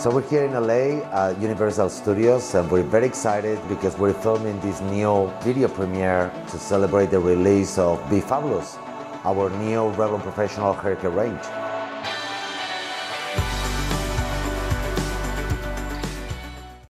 So we're here in LA at uh, Universal Studios and we're very excited because we're filming this new video premiere to celebrate the release of Be Fabulous, our new Revlon Professional hair care range.